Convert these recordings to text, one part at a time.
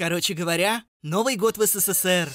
Короче говоря, Новый год в СССР.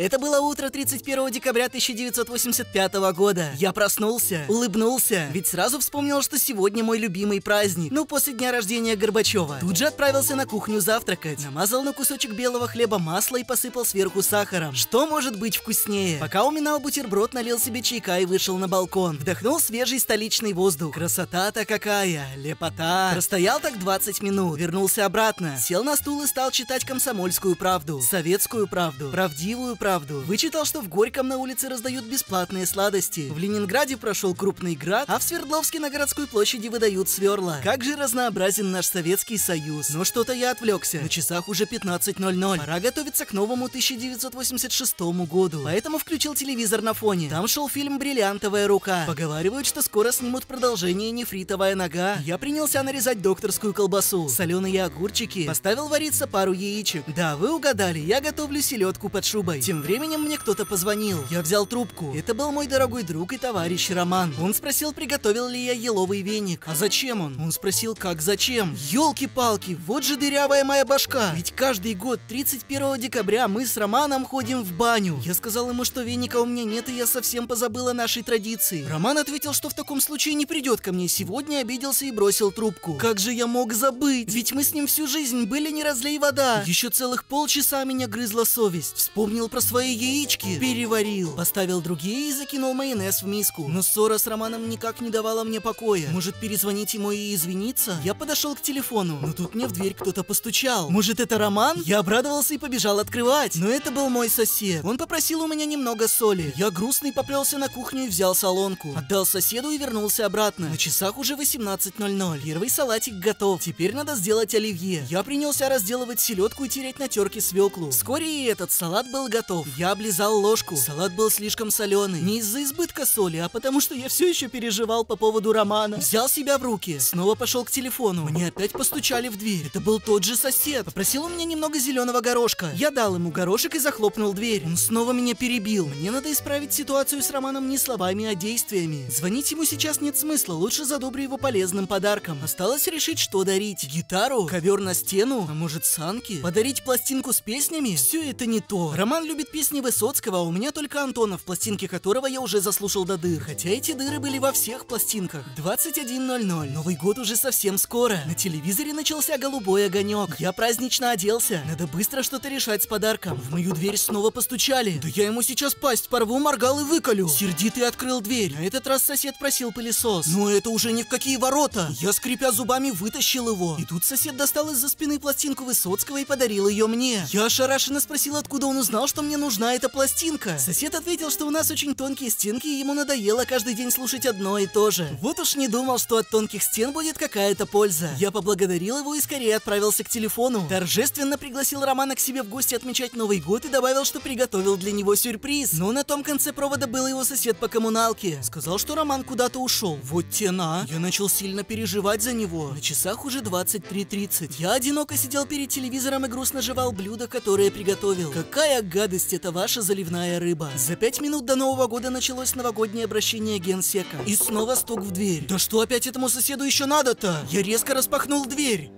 Это было утро 31 декабря 1985 года. Я проснулся, улыбнулся, ведь сразу вспомнил, что сегодня мой любимый праздник. Ну, после дня рождения Горбачева. Тут же отправился на кухню завтракать. Намазал на кусочек белого хлеба масло и посыпал сверху сахаром. Что может быть вкуснее? Пока уминал бутерброд, налил себе чайка и вышел на балкон. Вдохнул свежий столичный воздух. Красота-то какая, лепота. Простоял так 20 минут, вернулся обратно. Сел на стул и стал читать комсомольскую правду, советскую правду, правдивую правду. Вычитал, что в Горьком на улице раздают бесплатные сладости. В Ленинграде прошел крупный град, а в Свердловске на городской площади выдают сверла. Как же разнообразен наш Советский Союз. Но что-то я отвлекся. На часах уже 15.00. Пора готовиться к новому 1986 году. Поэтому включил телевизор на фоне. Там шел фильм «Бриллиантовая рука». Поговаривают, что скоро снимут продолжение «Нефритовая нога». Я принялся нарезать докторскую колбасу, соленые огурчики, поставил вариться пару яичек. Да, вы угадали, я готовлю селедку под шубой. Тем временем мне кто-то позвонил. Я взял трубку. Это был мой дорогой друг и товарищ Роман. Он спросил, приготовил ли я еловый веник. А зачем он? Он спросил, как зачем? Ёлки-палки, вот же дырявая моя башка. Ведь каждый год 31 декабря мы с Романом ходим в баню. Я сказал ему, что веника у меня нет, и я совсем позабыл о нашей традиции. Роман ответил, что в таком случае не придет ко мне сегодня, обиделся и бросил трубку. Как же я мог забыть? Ведь мы с ним всю жизнь были не разлей вода. Еще целых полчаса меня грызла совесть. Вспомнил про свои яички, переварил, поставил другие и закинул майонез в миску. Но ссора с Романом никак не давала мне покоя. Может перезвонить ему и извиниться? Я подошел к телефону, но тут мне в дверь кто-то постучал. Может это Роман? Я обрадовался и побежал открывать. Но это был мой сосед. Он попросил у меня немного соли. Я грустный поплелся на кухню и взял солонку. Отдал соседу и вернулся обратно. На часах уже 18.00. Первый салатик готов. Теперь надо сделать оливье. Я принялся разделывать селедку и тереть на терке свеклу. Вскоре и этот салат был готов. Я облизал ложку. Салат был слишком соленый. Не из-за избытка соли, а потому что я все еще переживал по поводу Романа. Взял себя в руки. Снова пошел к телефону. Мне опять постучали в дверь. Это был тот же сосед. Попросил у меня немного зеленого горошка. Я дал ему горошек и захлопнул дверь. Он снова меня перебил. Мне надо исправить ситуацию с Романом не словами, а действиями. Звонить ему сейчас нет смысла. Лучше задобрю его полезным подарком. Осталось решить, что дарить. Гитару? Ковер на стену? А может санки? Подарить пластинку с песнями? Все это не то. Роман любит песни Высоцкого, а у меня только Антонов, пластинки которого я уже заслушал до дыр. Хотя эти дыры были во всех пластинках. 21.00. Новый год уже совсем скоро. На телевизоре начался голубой огонек. Я празднично оделся. Надо быстро что-то решать с подарком. В мою дверь снова постучали. Да я ему сейчас пасть порву, моргал и выколю. Сердитый открыл дверь. На этот раз сосед просил пылесос. Но это уже ни в какие ворота. Я, скрипя зубами, вытащил его. И тут сосед достал из-за спины пластинку Высоцкого и подарил ее мне. Я ошарашенно спросил, откуда он узнал, что мне нужна эта пластинка. Сосед ответил, что у нас очень тонкие стенки, и ему надоело каждый день слушать одно и то же. Вот уж не думал, что от тонких стен будет какая-то польза. Я поблагодарил его и скорее отправился к телефону. Торжественно пригласил Романа к себе в гости отмечать Новый год и добавил, что приготовил для него сюрприз. Но на том конце провода был его сосед по коммуналке. Сказал, что Роман куда-то ушел. Вот тена. Я начал сильно переживать за него. На часах уже 23.30. Я одиноко сидел перед телевизором и грустно жевал блюдо, которое приготовил. Какая гадость это ваша заливная рыба. За пять минут до Нового года началось новогоднее обращение генсека. И снова стук в дверь. Да что опять этому соседу еще надо-то? Я резко распахнул дверь.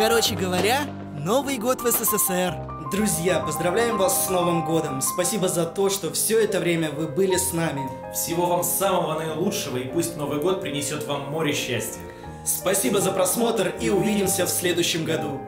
Короче говоря, Новый год в СССР. Друзья, поздравляем вас с Новым годом. Спасибо за то, что все это время вы были с нами. Всего вам самого наилучшего, и пусть Новый год принесет вам море счастья. Спасибо за просмотр и увидимся в следующем году.